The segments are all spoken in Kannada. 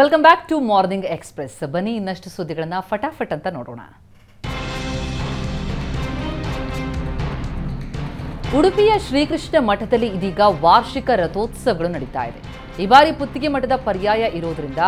Welcome back to morning express ಬನ್ನಿ, ಇನ್ನಷ್ಟು ಸುದ್ದಿಗಳನ್ನ ಫಟಾಫಟ್ ಅಂತ ನೋಡೋಣ. ಉಡುಪಿಯ ಶ್ರೀಕೃಷ್ಣ ಮಠದಲ್ಲಿ ಇದೀಗ ವಾರ್ಷಿಕ ರಥೋತ್ಸವಗಳು ನಡೀತಾ ಇದೆ. ಈ ಬಾರಿ ಪುತ್ತಿಗೆ ಮಠದ ಪರ್ಯಾಯ ಇರೋದ್ರಿಂದ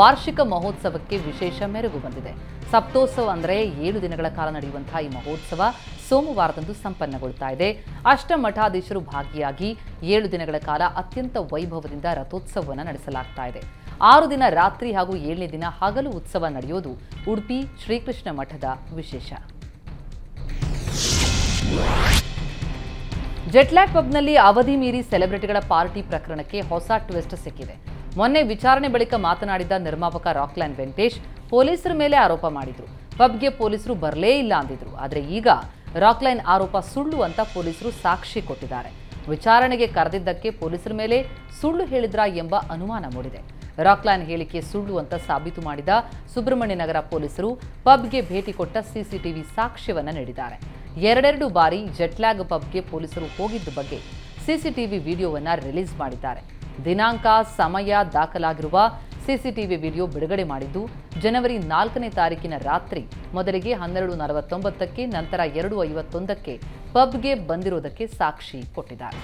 ವಾರ್ಷಿಕ ಮಹೋತ್ಸವಕ್ಕೆ ವಿಶೇಷ ಮೆರುಗು ಬಂದಿದೆ. ಸಪ್ತೋತ್ಸವ ಅಂದರೆ ಏಳು ದಿನಗಳ ಕಾಲ ನಡೆಯುವಂತಹ ಈ ಮಹೋತ್ಸವ ಸೋಮವಾರದಂದು ಸಂಪನ್ನಗೊಳ್ತಾ ಇದೆ. ಅಷ್ಟಮಠಾಧೀಶರು ಭಾಗಿಯಾಗಿ ಏಳು ದಿನಗಳ ಕಾಲ ಅತ್ಯಂತ ವೈಭವದಿಂದ ರಥೋತ್ಸವವನ್ನು ನಡೆಸಲಾಗ್ತಾ ಇದೆ. ಆರು ದಿನ ರಾತ್ರಿ ಹಾಗೂ ಏಳನೇ ದಿನ ಹಗಲು ಉತ್ಸವ ನಡೆಯೋದು ಉಡುಪಿ ಶ್ರೀಕೃಷ್ಣ ಮಠದ ವಿಶೇಷ. ಜೆಟ್ಲ್ಯಾಕ್ ಪಬ್ನಲ್ಲಿ ಅವಧಿ ಮೀರಿ ಸೆಲೆಬ್ರಿಟಿಗಳ ಪಾರ್ಟಿ ಪ್ರಕರಣಕ್ಕೆ ಹೊಸ ಟ್ವಿಸ್ಟ್ ಸಿಕ್ಕಿದೆ. ಮೊನ್ನೆ ವಿಚಾರಣೆ ಬಳಿಕ ಮಾತನಾಡಿದ ನಿರ್ಮಾಪಕ ರಾಕ್ಲ್ಯಾನ್ ವೆಂಕಟೇಶ್, ಪೊಲೀಸರ ಮೇಲೆ ಆರೋಪ ಮಾಡಿದ್ರು. ಪಬ್ಗೆ ಪೊಲೀಸರು ಬರಲೇ ಇಲ್ಲ ಅಂದಿದ್ರು. ಆದರೆ ಈಗ ರಾಕ್ಲೈನ್ ಆರೋಪ ಸುಳ್ಳು ಅಂತ ಪೊಲೀಸರು ಸಾಕ್ಷಿ ಕೊಟ್ಟಿದ್ದಾರೆ. ವಿಚಾರಣೆಗೆ ಕರೆದಿದ್ದಕ್ಕೆ ಪೊಲೀಸರ ಮೇಲೆ ಸುಳ್ಳು ಹೇಳಿದ್ರಾ ಎಂಬ ಅನುಮಾನ ಮೂಡಿದೆ. ರಾಕ್ಲೈನ್ ಹೇಳಿಕೆ ಸುಳ್ಳು ಅಂತ ಸಾಬೀತು ಮಾಡಿದ ಸುಬ್ರಹ್ಮಣ್ಯ ನಗರ ಪೊಲೀಸರು ಪಬ್ಗೆ ಭೇಟಿ ಕೊಟ್ಟ ಸಿಸಿಟಿವಿ ಸಾಕ್ಷ್ಯವನ್ನ ನೀಡಿದ್ದಾರೆ. ಎರಡೆರಡು ಬಾರಿ ಜೆಟ್ಲ್ಯಾಗ್ ಪಬ್ಗೆ ಪೊಲೀಸರು ಹೋಗಿದ್ದ ಬಗ್ಗೆ ಸಿಸಿಟಿವಿ ವಿಡಿಯೋವನ್ನ ರಿಲೀಸ್ ಮಾಡಿದ್ದಾರೆ. ದಿನಾಂಕ, ಸಮಯ ದಾಖಲಾಗಿರುವ ಸಿಸಿಟಿವಿ ವಿಡಿಯೋ ಬಿಡುಗಡೆ ಮಾಡಿದ್ದು ಜನವರಿ ನಾಲ್ಕನೇ ತಾರೀಕಿನ ರಾತ್ರಿ ಮೊದಲಿಗೆ ಹನ್ನೆರಡು ನಲವತ್ತೊಂಬತ್ತಕ್ಕೆ ನಂತರ ಎರಡು ಐವತ್ತೊಂದಕ್ಕೆ ಪಬ್ಗೆ ಬಂದಿರೋದಕ್ಕೆ ಸಾಕ್ಷಿ ಕೊಟ್ಟಿದ್ದಾರೆ.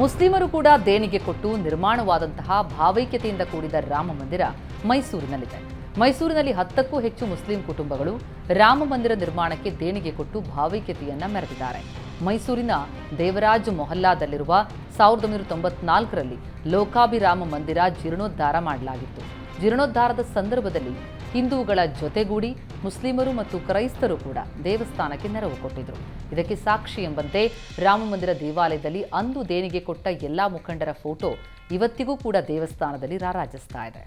ಮುಸ್ಲಿಮರು ಕೂಡ ದೇಣಿಗೆ ಕೊಟ್ಟು ನಿರ್ಮಾಣವಾದಂತಹ ಭಾವೈಕ್ಯತೆಯಿಂದ ಕೂಡಿದ ರಾಮ ಮಂದಿರ ಮೈಸೂರಿನಲ್ಲಿದೆ. ಮೈಸೂರಿನಲ್ಲಿ ಹತ್ತಕ್ಕೂ ಹೆಚ್ಚು ಮುಸ್ಲಿಂ ಕುಟುಂಬಗಳು ರಾಮ ಮಂದಿರ ನಿರ್ಮಾಣಕ್ಕೆ ದೇಣಿಗೆ ಕೊಟ್ಟು ಭಾವೈಕ್ಯತೆಯನ್ನ ಮೆರೆದಿದ್ದಾರೆ. ಮೈಸೂರಿನ ದೇವರಾಜ್ ಮೊಹಲ್ಲಾದಲ್ಲಿರುವ ಸಾವಿರದ ಒಂಬೈನೂರ ತೊಂಬತ್ನಾಲ್ಕರಲ್ಲಿ ಲೋಕಾಭಿರಾಮ ಮಂದಿರ ಜೀರ್ಣೋದ್ಧಾರ ಮಾಡಲಾಗಿತ್ತು. ಜೀರ್ಣೋದ್ಧಾರದ ಸಂದರ್ಭದಲ್ಲಿ ಹಿಂದೂಗಳ ಜೊತೆಗೂಡಿ ಮುಸ್ಲಿಮರು ಮತ್ತು ಕ್ರೈಸ್ತರು ಕೂಡ ದೇವಸ್ಥಾನಕ್ಕೆ ನೆರವು ಕೊಟ್ಟಿದ್ರು. ಇದಕ್ಕೆ ಸಾಕ್ಷಿ ಎಂಬಂತೆ ರಾಮಮಂದಿರ ದೇವಾಲಯದಲ್ಲಿ ಅಂದು ದೇಣಿಗೆ ಕೊಟ್ಟ ಎಲ್ಲಾ ಮುಖಂಡರ ಫೋಟೋ ಇವತ್ತಿಗೂ ಕೂಡ ದೇವಸ್ಥಾನದಲ್ಲಿ ರಾರಾಜಿಸ್ತಾ ಇದೆ.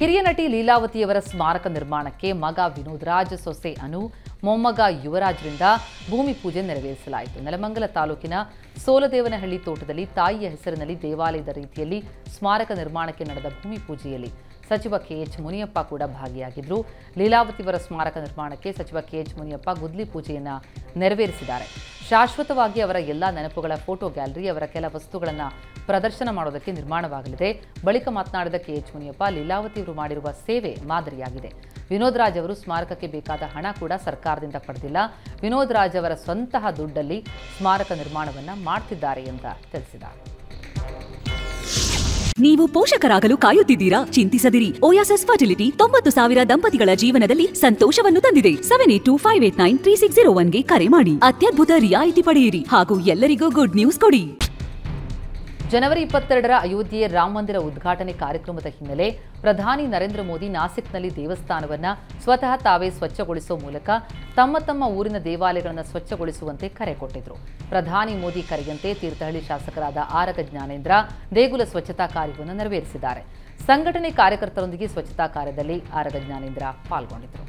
ಹಿರಿಯ ನಟಿ ಲೀಲಾವತಿಯವರ ಸ್ಮಾರಕ ನಿರ್ಮಾಣಕ್ಕೆ ಮಗ ವಿನೋದ್ ರಾಜ್ ಸೊಸೆ ಅನು ಮೊಮ್ಮಗ ಯುವರಾಜ್ರಿಂದ ಭೂಮಿ ಪೂಜೆ ನೆರವೇರಿಸಲಾಯಿತು. ನೆಲಮಂಗಲ ತಾಲೂಕಿನ ಸೋಲದೇವನಹಳ್ಳಿ ತೋಟದಲ್ಲಿ ತಾಯಿಯ ಹೆಸರಿನಲ್ಲಿ ದೇವಾಲಯದ ರೀತಿಯಲ್ಲಿ ಸ್ಮಾರಕ ನಿರ್ಮಾಣಕ್ಕೆ ನಡೆದ ಭೂಮಿ ಪೂಜೆಯಲ್ಲಿ ಸಚಿವ ಕೆಎಚ್ ಮುನಿಯಪ್ಪ ಕೂಡ ಭಾಗಿಯಾಗಿದ್ದರು ಲೀಲಾವತಿವರ ಸ್ಮಾರಕ ನಿರ್ಮಾಣಕ್ಕೆ ಸಚಿವ ಕೆಎಚ್ ಮುನಿಯಪ್ಪ ಗುದ್ಲಿ ಪೂಜೆಯನ್ನು ನೆರವೇರಿಸಿದ್ದಾರೆ. ಶಾಶ್ವತವಾಗಿ ಅವರ ಎಲ್ಲ ನೆನಪುಗಳ ಫೋಟೋ ಗ್ಯಾಲರಿ ಅವರ ಕೆಲ ವಸ್ತುಗಳನ್ನು ಪ್ರದರ್ಶನ ಮಾಡೋದಕ್ಕೆ ನಿರ್ಮಾಣವಾಗಲಿದೆ. ಬಳಿಕ ಮಾತನಾಡಿದ ಕೆಎಚ್ ಮುನಿಯಪ್ಪ ಲೀಲಾವತಿಯವರು ಮಾಡಿರುವ ಸೇವೆ ಮಾದರಿಯಾಗಿದೆ. ವಿನೋದ್ ರಾಜ್ ಅವರು ಸ್ಮಾರಕಕ್ಕೆ ಬೇಕಾದ ಹಣ ಕೂಡ ಸರ್ಕಾರದಿಂದ ಪಡೆದಿಲ್ಲ. ವಿನೋದ್ ರಾಜ್ ಅವರ ಸ್ವಂತಹ ದುಡ್ಡಲ್ಲಿ ಸ್ಮಾರಕ ನಿರ್ಮಾಣವನ್ನ ಮಾಡ್ತಿದ್ದಾರೆ ಅಂತ ತಿಳಿಸಿದ್ದಾರೆ. ನೀವು ಪೋಷಕರಾಗಲು ಕಾಯುತ್ತಿದ್ದೀರಾ? ಚಿಂತಿಸದಿರಿ. ಓಯಾಸಸ್ ಫರ್ಟಿಲಿಟಿ ತೊಂಬತ್ತು ಸಾವಿರ ದಂಪತಿಗಳ ಜೀವನದಲ್ಲಿ ಸಂತೋಷವನ್ನು ತಂದಿದೆ. Seven eight two five eight nine three six zero ಒನ್ಗೆ ಕರೆ ಮಾಡಿ. ಅತ್ಯದ್ಭುತ ರಿಯಾಯಿತಿ ಪಡೆಯಿರಿ. ಹಾಗೂ ಎಲ್ಲರಿಗೂ ಗುಡ್ ನ್ಯೂಸ್ ಕೊಡಿ. ಜನವರಿ ಇಪ್ಪತ್ತೆರಡರ ಅಯೋಧ್ಯೆಯ ರಾಮ ಮಂದಿರ ಉದ್ಘಾಟನೆ ಕಾರ್ಯಕ್ರಮದ ಹಿನ್ನೆಲೆ ಪ್ರಧಾನಿ ನರೇಂದ್ರ ಮೋದಿ ನಾಸಿಕ್ನಲ್ಲಿ ದೇವಸ್ಥಾನವನ್ನು ಸ್ವತಃ ತಾವೇ ಸ್ವಚ್ಛಗೊಳಿಸುವ ಮೂಲಕ ತಮ್ಮ ತಮ್ಮ ಊರಿನ ದೇವಾಲಯಗಳನ್ನು ಸ್ವಚ್ಛಗೊಳಿಸುವಂತೆ ಕರೆ ಕೊಟ್ಟಿದ್ರು. ಪ್ರಧಾನಿ ಮೋದಿ ಕರೆಯಂತೆ ತೀರ್ಥಹಳ್ಳಿ ಶಾಸಕರಾದ ಆರಗ ಜ್ಞಾನೇಂದ್ರ ದೇಗುಲ ಸ್ವಚ್ಛತಾ ಕಾರ್ಯವನ್ನು ನೆರವೇರಿಸಿದ್ದಾರೆ. ಸಂಘಟನೆ ಕಾರ್ಯಕರ್ತರೊಂದಿಗೆ ಸ್ವಚ್ಛತಾ ಕಾರ್ಯದಲ್ಲಿ ಆರಗ ಜ್ಞಾನೇಂದ್ರ ಪಾಲ್ಗೊಂಡಿದ್ದರು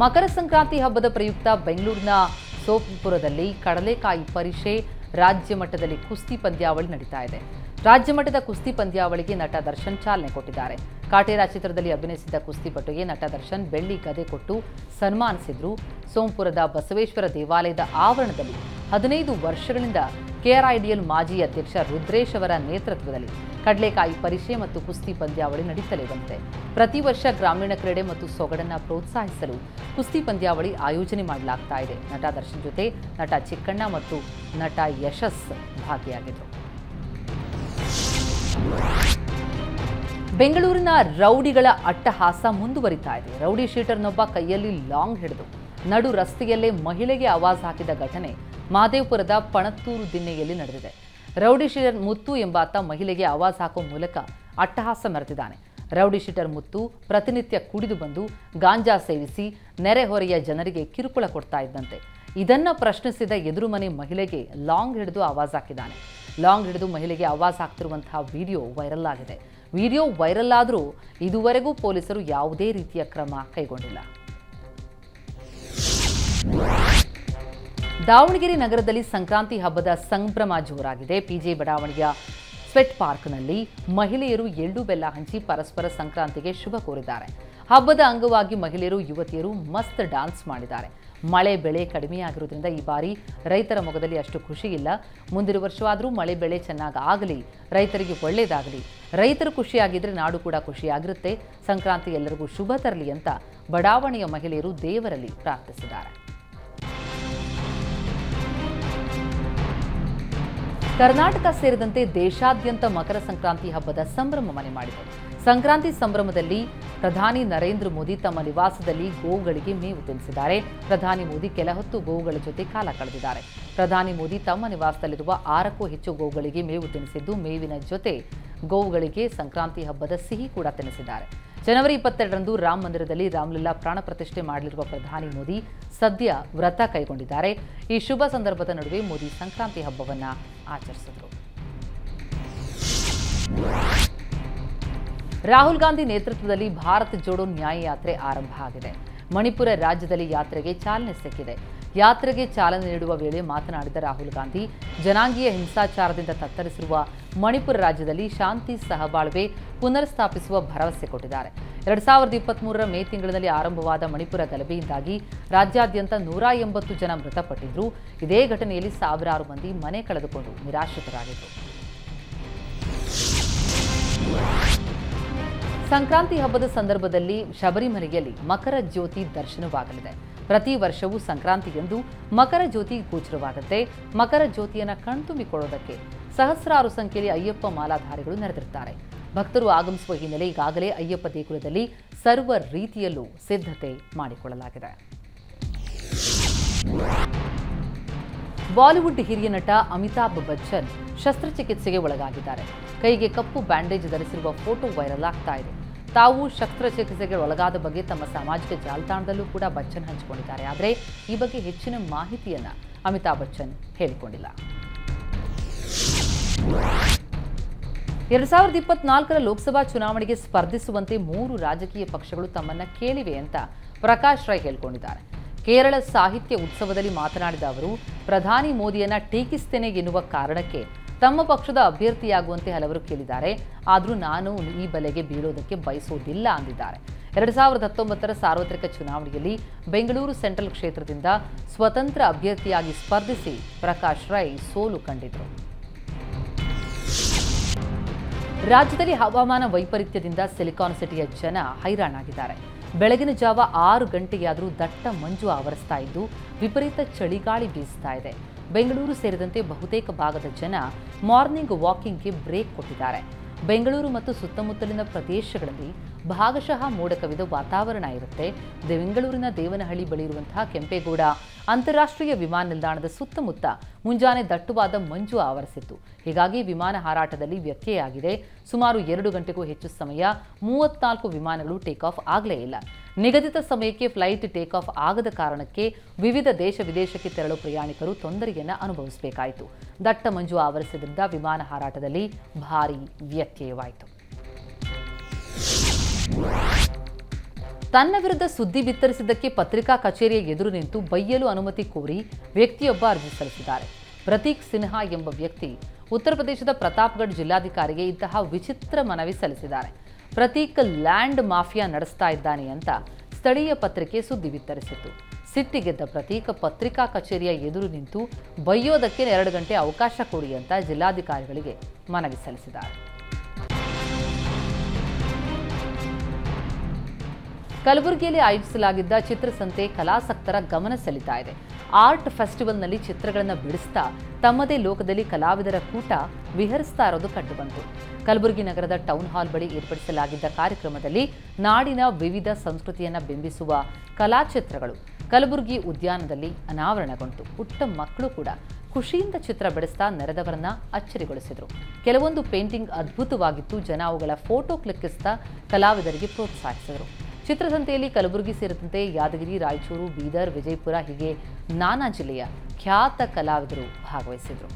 ಮಕರ ಸಂಕ್ರಾಂತಿ ಹಬ್ಬದ ಪ್ರಯುಕ್ತ ಬೆಂಗಳೂರಿನ ಸೋಪುರದಲ್ಲಿ ಕಡಲೆಕಾಯಿ ಪರಿಷೆ ರಾಜ್ಯ ಮಟ್ಟದಲ್ಲಿ ಕುಸ್ತಿ ಪಂದ್ಯಾವಳಿ ನಡೀತಾ ಇದೆ. ರಾಜ್ಯ ಮಟ್ಟದ ಕುಸ್ತಿ ಪಂದ್ಯಾವಳಿಗೆ ನಟ ದರ್ಶನ್ ಚಾಲನೆ ಕೊಟ್ಟಿದ್ದಾರೆ. ಕಾಟೇರಾ ಚಿತ್ರದಲ್ಲಿ ಅಭಿನಯಿಸಿದ್ದ ಕುಸ್ತಿಪಟುಗೆ ನಟ ದರ್ಶನ್ ಬೆಳ್ಳಿ ಗದೆ ಕೊಟ್ಟು ಸನ್ಮಾನಿಸಿದ್ರು. ಸೋಂಪುರದ ಬಸವೇಶ್ವರ ದೇವಾಲಯದ ಆವರಣದಲ್ಲಿ ಹದಿನೈದು ವರ್ಷಗಳಿಂದ ಕೆಆರ್ಐಡಿಎಲ್ ಮಾಜಿ ಅಧ್ಯಕ್ಷ ರುದ್ರೇಶ್ ಅವರ ನೇತೃತ್ವದಲ್ಲಿ ಕಡಲೆಕಾಯಿ ಪರಿಷೆ ಮತ್ತು ಕುಸ್ತಿ ಪಂದ್ಯಾವಳಿ ಬಂದಿದೆ ಪ್ರತಿ ವರ್ಷ ಗ್ರಾಮೀಣ ಕ್ರೀಡೆ ಮತ್ತು ಸೊಗಡನ್ನ ಪ್ರೋತ್ಸಾಹಿಸಲು ಕುಸ್ತಿ ಪಂದ್ಯಾವಳಿ ಆಯೋಜನೆ ಮಾಡಲಾಗ್ತಾ ಇದೆ. ನಟ ದರ್ಶನ್ ಜೊತೆ ನಟ ಚಿಕ್ಕಣ್ಣ ಮತ್ತು ನಟ ಯಶಸ್ ಭಾಗಿಯಾಗಿದ್ದರು ಬೆಂಗಳೂರಿನ ರೌಡಿಗಳ ಅಟ್ಟಹಾಸ ಮುಂದುವರಿತಾ ಇದೆ. ರೌಡಿ ಶೀಟರ್ನೊಬ್ಬ ಕೈಯಲ್ಲಿ ಲಾಂಗ್ ಹಿಡಿದು, ನಡು ರಸ್ತೆಯಲ್ಲೇ ಮಹಿಳೆಗೆ ಆವಾಜ್ ಹಾಕಿದ ಘಟನೆ ಮಹದೇವಪುರದ ಪಣತ್ತೂರು ದಿನ್ನೆಯಲ್ಲಿ ನಡೆದಿದೆ. ರೌಡಿ ಶೀಟರ್ ಮುತ್ತು ಎಂಬಾತ ಮಹಿಳೆಗೆ ಆವಾಜ್ ಹಾಕುವ ಮೂಲಕ ಅಟ್ಟಹಾಸ ಮೆರೆದಿದ್ದಾನೆ ರೌಡಿ ಶೀಟರ್ ಮುತ್ತು ಪ್ರತಿನಿತ್ಯ ಕುಡಿದು ಬಂದು ಗಾಂಜಾ ಸೇವಿಸಿ ನೆರೆಹೊರೆಯ ಜನರಿಗೆ ಕಿರುಕುಳ ಕೊಡ್ತಾ ಇದ್ದಂತೆ. ಇದನ್ನ ಪ್ರಶ್ನಿಸಿದ ಎದುರು ಮನೆ ಮಹಿಳೆಗೆ ಲಾಂಗ್ ಹಿಡಿದು ಆವಾಜ್ ಹಾಕಿದ್ದಾನೆ. ಲಾಂಗ್ ಹಿಡಿದು ಮಹಿಳೆಗೆ ಆವಾಜ್ ಹಾಕ್ತಿರುವಂತಹ ವಿಡಿಯೋ ವೈರಲ್ ಆಗಿದೆ. ವಿಡಿಯೋ ವೈರಲ್ ಆದರೂ ಇದುವರೆಗೂ ಪೊಲೀಸರು ಯಾವುದೇ ರೀತಿಯ ಕ್ರಮ ಕೈಗೊಂಡಿಲ್ಲ. ದಾವಣಗೆರೆ ನಗರದಲ್ಲಿ ಸಂಕ್ರಾಂತಿ ಹಬ್ಬದ ಸಂಭ್ರಮ ಜೋರಾಗಿದೆ. ಪಿಜೆ ಬಡಾವಣೆಯ ಸ್ವೆಟ್ ಪಾರ್ಕ್ನಲ್ಲಿ ಮಹಿಳೆಯರು ಎಳ್ಳು ಬೆಲ್ಲ ಹಂಚಿ ಪರಸ್ಪರ ಸಂಕ್ರಾಂತಿಗೆ ಶುಭ ಕೋರಿದ್ದಾರೆ. ಹಬ್ಬದ ಅಂಗವಾಗಿ ಮಹಿಳೆಯರು, ಯುವತಿಯರು ಮಸ್ತ್ ಡಾನ್ಸ್ ಮಾಡಿದ್ದಾರೆ. ಮಳೆ ಬೆಳೆ ಕಡಿಮೆಯಾಗಿರುವುದರಿಂದ ಈ ಬಾರಿ ರೈತರ ಮೊಗದಲ್ಲಿ ಅಷ್ಟು ಖುಷಿ ಇಲ್ಲ. ಮುಂದಿನ ವರ್ಷವಾದರೂ ಮಳೆ ಬೆಳೆ ಚೆನ್ನಾಗಿ ಆಗಲಿ ರೈತರಿಗೆ ಒಳ್ಳೆಯದಾಗಲಿ ರೈತರು ಖುಷಿಯಾಗಿದ್ದರೆ ನಾಡು ಕೂಡ ಖುಷಿಯಾಗಿರುತ್ತೆ. ಸಂಕ್ರಾಂತಿ ಎಲ್ಲರಿಗೂ ಶುಭ ತರಲಿ ಅಂತ ಬಡಾವಣೆಯ ಮಹಿಳೆಯರು ದೇವರಲ್ಲಿ ಪ್ರಾರ್ಥಿಸಿದ್ದಾರೆ. ಕರ್ನಾಟಕ ಸೇರಿದಂತೆ ದೇಶಾದ್ಯಂತ ಮಕರ ಸಂಕ್ರಾಂತಿ ಹಬ್ಬದ ಸಂಭ್ರಮ ಮನೆ ಮಾಡಿದೆ ಸಂಕ್ರಾಂತಿ ಸಂಭ್ರಮದಲ್ಲಿ ಪ್ರಧಾನಿ ನರೇಂದ್ರ ಮೋದಿ ತಮ್ಮ ನಿವಾಸದಲ್ಲಿ ಗೋವುಗಳಿಗೆ ಮೇವು ತಿನ್ನಿಸಿದ್ದಾರೆ ಪ್ರಧಾನಿ ಮೋದಿ ಕೆಲ ಹೊತ್ತು ಗೋವುಗಳ ಜೊತೆ ಕಾಲ ಕಳೆದಿದ್ದಾರೆ. ಪ್ರಧಾನಿ ಮೋದಿ ತಮ್ಮ ನಿವಾಸದಲ್ಲಿರುವ ಆರಕ್ಕೂ ಹೆಚ್ಚು ಗೋವುಗಳಿಗೆ ಮೇವು ತಿನ್ನಿಸಿದ್ದು ಮೇವಿನ ಜೊತೆ ಗೋವುಗಳಿಗೆ ಸಂಕ್ರಾಂತಿ ಹಬ್ಬದ ಸಿಹಿ ಕೂಡ ತಿನ್ನಿಸಿದ್ದಾರೆ ಜನವರಿ ಇಪ್ಪತ್ತೆರಡರಂದು ರಾಮ ಮಂದಿರದಲ್ಲಿ ರಾಮಲೀಲಾ ಪ್ರಾಣ ಪ್ರತಿಷ್ಠೆ ಮಾಡಲಿರುವ ಪ್ರಧಾನಿ ಮೋದಿ ಸದ್ಯ ವ್ರತ ಕೈಗೊಂಡಿದ್ದಾರೆ. ಈ ಶುಭ ಸಂದರ್ಭದ ನಡುವೆ ಮೋದಿ ಸಂಕ್ರಾಂತಿ ಹಬ್ಬವನ್ನ ಆಚರಿಸಿದರು. ರಾಹುಲ್ ಗಾಂಧಿ ನೇತೃತ್ವದಲ್ಲಿ ಭಾರತ್ ಜೋಡೋ ನ್ಯಾಯ ಯಾತ್ರೆ ಆರಂಭ ಆಗಿದೆ. ಮಣಿಪುರ ರಾಜ್ಯದಲ್ಲಿ ಯಾತ್ರೆಗೆ ಚಾಲನೆ ಸಿಕ್ಕಿದೆ. ಯಾತ್ರೆಗೆ ಚಾಲನೆ ನೀಡುವ ವೇಳೆ ಮಾತನಾಡಿದ ರಾಹುಲ್ ಗಾಂಧಿ, ಜನಾಂಗೀಯ ಹಿಂಸಾಚಾರದಿಂದ ತತ್ತರಿಸಿರುವ ಮಣಿಪುರ ರಾಜ್ಯದಲ್ಲಿ ಶಾಂತಿ ಸಹಬಾಳ್ವೆ ಪುನರ್ ಸ್ಥಾಪಿಸುವ ಭರವಸೆ ಕೊಟ್ಟಿದ್ದಾರೆ. ಎರಡ್ ಸಾವಿರದ ಇಪ್ಪತ್ಮೂರರ ಮೇ ತಿಂಗಳಿನಲ್ಲಿ ಆರಂಭವಾದ ಮಣಿಪುರ ಗಲಭೆಯಿಂದಾಗಿ ರಾಜ್ಯಾದ್ಯಂತ ನೂರ ಎಂಬತ್ತು ಜನ ಮೃತಪಟ್ಟಿದ್ರು ಇದೇ ಘಟನೆಯಲ್ಲಿ ಸಾವಿರಾರು ಮಂದಿ ಮನೆ ಕಳೆದುಕೊಂಡು ನಿರಾಶ್ರಿತರಾಗಿದ್ದರು. ಸಂಕ್ರಾಂತಿ ಹಬ್ಬದ ಸಂದರ್ಭದಲ್ಲಿ ಶಬರಿಮಲೆಯಲ್ಲಿ ಮಕರ ಜ್ಯೋತಿ ದರ್ಶನವಾಗಲಿದೆ. ಪ್ರತಿ ವರ್ಷವೂ ಸಂಕ್ರಾಂತಿಯಂದು ಮಕರ ಜ್ಯೋತಿ ಗೋಚರವಾಗುತ್ತೆ. ಮಕರ ಜ್ಯೋತಿಯನ್ನು ಕಣ್ತುಂಬಿಕೊಳ್ಳೋದಕ್ಕೆ ಸಹಸ್ರಾರು ಸಂಖ್ಯೆಯಲ್ಲಿ ಅಯ್ಯಪ್ಪ ಮಾಲಾಧಾರಿಗಳು ನೆರೆದಿರ್ತಾರೆ. ಭಕ್ತರು ಆಗಮಿಸುವ ಹಿನ್ನೆಲೆ ಈಗಾಗಲೇ ಅಯ್ಯಪ್ಪ ದೇಗುಲದಲ್ಲಿ ಸರ್ವ ರೀತಿಯಲ್ಲೂ ಸಿದ್ಧತೆ ಮಾಡಿಕೊಳ್ಳಲಾಗಿದೆ. ಬಾಲಿವುಡ್ ಹಿರಿಯ ನಟ ಅಮಿತಾಬ್ ಬಚ್ಚನ್ ಶಸ್ತ್ರಚಿಕಿತ್ಸೆಗೆ ಒಳಗಾಗಿದ್ದಾರೆ. ಕೈಗೆ ಕಪ್ಪು ಬ್ಯಾಂಡೇಜ್ ಧರಿಸಿರುವ ಫೋಟೋ ವೈರಲ್ ಆಗ್ತಾ ಇದೆ. ತಾವು ಶಸ್ತ್ರಚಿಕಿತ್ಸೆಗೆ ಒಳಗಾದ ಬಗ್ಗೆ ತಮ್ಮ ಸಾಮಾಜಿಕ ಜಾಲತಾಣದಲ್ಲೂ ಕೂಡ ಬಚ್ಚನ್ ಹಂಚಿಕೊಂಡಿದ್ದಾರೆ. ಆದರೆ ಈ ಬಗ್ಗೆ ಹೆಚ್ಚಿನ ಮಾಹಿತಿಯನ್ನ ಅಮಿತಾಬ್ ಬಚ್ಚನ್ ಹೇಳಿಕೊಂಡಿಲ್ಲ. ಎರಡ್ ಸಾವಿರದ ಇಪ್ಪತ್ನಾಲ್ಕರ ಲೋಕಸಭಾ ಚುನಾವಣೆಗೆ ಸ್ಪರ್ಧಿಸುವಂತೆ ಮೂರು ರಾಜಕೀಯ ಪಕ್ಷಗಳು ತಮ್ಮನ್ನ ಕೇಳಿವೆ ಅಂತ ಪ್ರಕಾಶ್ ರೈ ಹೇಳಿಕೊಂಡಿದ್ದಾರೆ. ಕೇರಳ ಸಾಹಿತ್ಯ ಉತ್ಸವದಲ್ಲಿ ಮಾತನಾಡಿದ ಅವರು, ಪ್ರಧಾನಿ ಮೋದಿಯನ್ನ ಟೀಕಿಸ್ತೇನೆ ಎನ್ನುವ ಕಾರಣಕ್ಕೆ ತಮ್ಮ ಪಕ್ಷದ ಅಭ್ಯರ್ಥಿಯಾಗುವಂತೆ ಹಲವರು ಕೇಳಿದ್ದಾರೆ. ಆದರೂ ನಾನು ಈ ಬಲೆಗೆ ಬೀಳೋದಕ್ಕೆ ಬಯಸೋದಿಲ್ಲ ಅಂದಿದ್ದಾರೆ. ಎರಡ್ ಸಾವಿರದ ಹತ್ತೊಂಬತ್ತರ ಸಾರ್ವತ್ರಿಕ ಚುನಾವಣೆಯಲ್ಲಿ ಬೆಂಗಳೂರು ಸೆಂಟ್ರಲ್ ಕ್ಷೇತ್ರದಿಂದ ಸ್ವತಂತ್ರ ಅಭ್ಯರ್ಥಿಯಾಗಿ ಸ್ಪರ್ಧಿಸಿ ಪ್ರಕಾಶ್ ರೈ ಸೋಲು ಕಂಡಿದ್ರು. ರಾಜ್ಯದಲ್ಲಿ ಹವಾಮಾನ ವೈಪರೀತ್ಯದಿಂದ ಸಿಲಿಕಾನ್ ಸಿಟಿಯ ಜನ ಹೈರಾಣಾಗಿದ್ದಾರೆ. ಬೆಳಗಿನ ಜಾವ ಆರು ಗಂಟೆಯಾದರೂ ದಟ್ಟ ಮಂಜು ಆವರಿಸ್ತಾ ಇದ್ದು ವಿಪರೀತ ಚಳಿಗಾಳಿ ಬೀಸ್ತಾ ಇದೆ. ಬೆಂಗಳೂರು ಸೇರಿದಂತೆ ಬಹುತೇಕ ಭಾಗದ ಜನ ಮಾರ್ನಿಂಗ್ ವಾಕಿಂಗ್ಗೆ ಬ್ರೇಕ್ ಕೊಟ್ಟಿದ್ದಾರೆ. ಬೆಂಗಳೂರು ಮತ್ತು ಸುತ್ತಮುತ್ತಲಿನ ಪ್ರದೇಶಗಳಲ್ಲಿ ಭಾಗಶಃ ಮೋಡ ಕವಿದ ವಾತಾವರಣ ಇರುತ್ತೆ. ಬೆಂಗಳೂರಿನ ದೇವನಹಳ್ಳಿ ಬಳಿ ಇರುವಂತಹ ಕೆಂಪೇಗೌಡ ಅಂತಾರಾಷ್ಟ್ರೀಯ ವಿಮಾನ ನಿಲ್ದಾಣದ ಸುತ್ತಮುತ್ತ ಮುಂಜಾನೆ ದಟ್ಟವಾದ ಮಂಜು ಆವರಿಸಿತ್ತು. ಹೀಗಾಗಿ ವಿಮಾನ ಹಾರಾಟದಲ್ಲಿ ವ್ಯತ್ಯಯ ಆಗಿದೆ ಸುಮಾರು ಎರಡು ಗಂಟೆಗೂ ಹೆಚ್ಚು ಸಮಯ ಮೂವತ್ನಾಲ್ಕು ವಿಮಾನಗಳು ಟೇಕ್ ಆಫ್ ಆಗಲೇ ಇಲ್ಲ. ನಿಗದಿತ ಸಮಯಕ್ಕೆ ಫ್ಲೈಟ್ ಟೇಕ್ ಆಫ್ ಆಗದ ಕಾರಣಕ್ಕೆ ವಿವಿಧ ದೇಶ ವಿದೇಶಕ್ಕೆ ತೆರಳು ಪ್ರಯಾಣಿಕರು ತೊಂದರೆಯನ್ನು ಅನುಭವಿಸಬೇಕಾಯಿತು. ದಟ್ಟ ಮಂಜು ಆವರಿಸಿದ್ದ ವಿಮಾನ ಹಾರಾಟದಲ್ಲಿ ಭಾರೀ ವ್ಯತ್ಯಯವಾಯಿತು. ತನ್ನ ವಿರುದ್ಧ ಸುದ್ದಿ ಬಿತ್ತರಿಸಿದ್ದಕ್ಕೆ ಪತ್ರಿಕಾ ಕಚೇರಿಯ ಎದುರು ನಿಂತು ಬೈಯಲು ಅನುಮತಿ ಕೋರಿ ವ್ಯಕ್ತಿಯೊಬ್ಬ ಅರ್ಜಿ ಸಲ್ಲಿಸಿದ್ದಾರೆ. ಪ್ರತೀಕ್ ಸಿನ್ಹಾ ಎಂಬ ವ್ಯಕ್ತಿ ಉತ್ತರ ಪ್ರದೇಶದ ಪ್ರತಾಪ್ಗಢ ಜಿಲ್ಲಾಧಿಕಾರಿಗೆ ಇಂತಹ ವಿಚಿತ್ರ ಮನವಿ ಸಲ್ಲಿಸಿದ್ದಾರೆ. ಪ್ರತೀಕ್ ಲ್ಯಾಂಡ್ ಮಾಫಿಯಾ ನಡೆಸ್ತಾ ಇದ್ದಾನೆ ಅಂತ ಸ್ಥಳೀಯ ಪತ್ರಿಕೆ ಸುದ್ದಿ ವಿತರಿಸಿತು ಸಿಟ್ಟಿಗೆದ್ದ ಪ್ರತೀಕ ಪತ್ರಿಕಾ ಕಚೇರಿಯ ಎದುರು ನಿಂತು ಬೈಯೋದಕ್ಕೆ ಎರಡು ಗಂಟೆ ಅವಕಾಶ ಕೊಡಿ ಅಂತ ಜಿಲ್ಲಾಧಿಕಾರಿಗಳಿಗೆ ಮನವಿ ಸಲ್ಲಿಸಿದ್ದಾರೆ. ಕಲಬುರಗಿಯಲ್ಲಿ ಆಯೋಜಿಸಲಾಗಿದ್ದ ಚಿತ್ರಸಂತೆ ಕಲಾಸಕ್ತರ ಗಮನ ಸೆಳೀತಾ ಇದೆ. ಆರ್ಟ್ ಫೆಸ್ಟಿವಲ್ನಲ್ಲಿ ಚಿತ್ರಗಳನ್ನು ಬಿಡಿಸ್ತಾ ತಮ್ಮದೇ ಲೋಕದಲ್ಲಿ ಕಲಾವಿದರ ಕೂಟ ವಿಹರಿಸ್ತಾ ಇರೋದು ಕಂಡುಬಂತು. ಕಲಬುರಗಿ ನಗರದ ಟೌನ್ ಹಾಲ್ ಬಳಿ ಏರ್ಪಡಿಸಲಾಗಿದ್ದ ಕಾರ್ಯಕ್ರಮದಲ್ಲಿ ನಾಡಿನ ವಿವಿಧ ಸಂಸ್ಕೃತಿಯನ್ನು ಬಿಂಬಿಸುವ ಕಲಾಚಿತ್ರಗಳು ಕಲಬುರಗಿ ಉದ್ಯಾನದಲ್ಲಿ ಅನಾವರಣಗೊಂಡು ಪುಟ್ಟ ಮಕ್ಕಳು ಕೂಡ ಖುಷಿಯಿಂದ ಚಿತ್ರ ಬಿಡಿಸ್ತಾ ನೆರೆದವರನ್ನ ಅಚ್ಚರಿಗೊಳಿಸಿದರು. ಕೆಲವೊಂದು ಪೇಂಟಿಂಗ್ ಅದ್ಭುತವಾಗಿತ್ತು, ಜನ ಅವುಗಳ ಫೋಟೋ ಕ್ಲಿಕ್ಕಿಸ್ತಾ ಕಲಾವಿದರಿಗೆ ಪ್ರೋತ್ಸಾಹಿಸಿದರು. ಚಿತ್ರಸಂತೆಯಲ್ಲಿ ಕಲಬುರಗಿ ಸೇರಿದಂತೆ ಯಾದಗಿರಿ, ರಾಯಚೂರು, ಬೀದರ್, ವಿಜಯಪುರ ಹೀಗೆ ನಾನಾ ಜಿಲ್ಲೆಯ ಖ್ಯಾತ ಕಲಾವಿದರು ಭಾಗವಹಿಸಿದರು.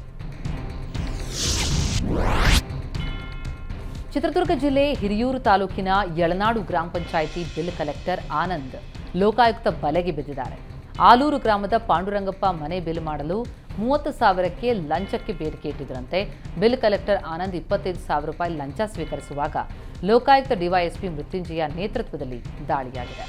ಚಿತ್ರದುರ್ಗ ಜಿಲ್ಲೆ ಹಿರಿಯೂರು ತಾಲೂಕಿನ ಯಳನಾಡು ಗ್ರಾಮ ಪಂಚಾಯಿತಿ ಬಿಲ್ ಕಲೆಕ್ಟರ್ ಆನಂದ್ ಲೋಕಾಯುಕ್ತ ಬಲೆಗೆ ಬಿದ್ದಿದ್ದಾರೆ. ಆಲೂರು ಗ್ರಾಮದ ಪಾಂಡುರಂಗಪ್ಪ ಮನೆ ಬಿಲ್ ಮಾಡಲು ಮೂವತ್ತು ಸಾವಿರಕ್ಕೆ ಲಂಚಕ್ಕೆ ಬೇಡಿಕೆ ಇಟ್ಟಿದ್ರಂತೆ. ಬಿಲ್ ಕಲೆಕ್ಟರ್ ಆನಂದ್ ಇಪ್ಪತ್ತೈದು ಸಾವಿರ ರೂಪಾಯಿ ಲಂಚ ಸ್ವೀಕರಿಸುವಾಗ ಲೋಕಾಯುಕ್ತ ಡಿವೈಎಸ್ಪಿ ಮೃತ್ಯುಂಜಯ ನೇತೃತ್ವದಲ್ಲಿ ದಾಳಿಯಾಗಿದೆ.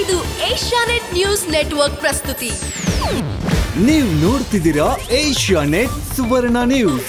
ಇದು ಏಷ್ಯಾನೆಟ್ ನ್ಯೂಸ್ ನೆಟ್ವರ್ಕ್ ಪ್ರಸ್ತುತಿ. ನೀವು ನೋಡ್ತಿದ್ದೀರಾ ಏಷ್ಯಾ ನೆಟ್ ಸುವರ್ಣ ನ್ಯೂಸ್.